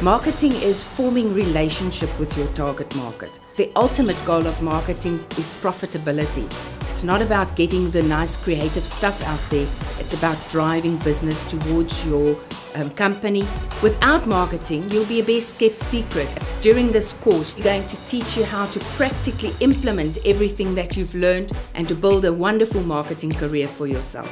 Marketing is forming relationship with your target market. The ultimate goal of marketing is profitability. It's not about getting the nice creative stuff out there. It's about driving business towards your um, company. Without marketing, you'll be a best kept secret. During this course, we're going to teach you how to practically implement everything that you've learned and to build a wonderful marketing career for yourself.